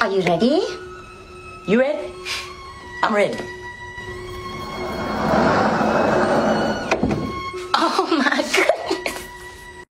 Are you ready? You ready? I'm ready. Oh my god.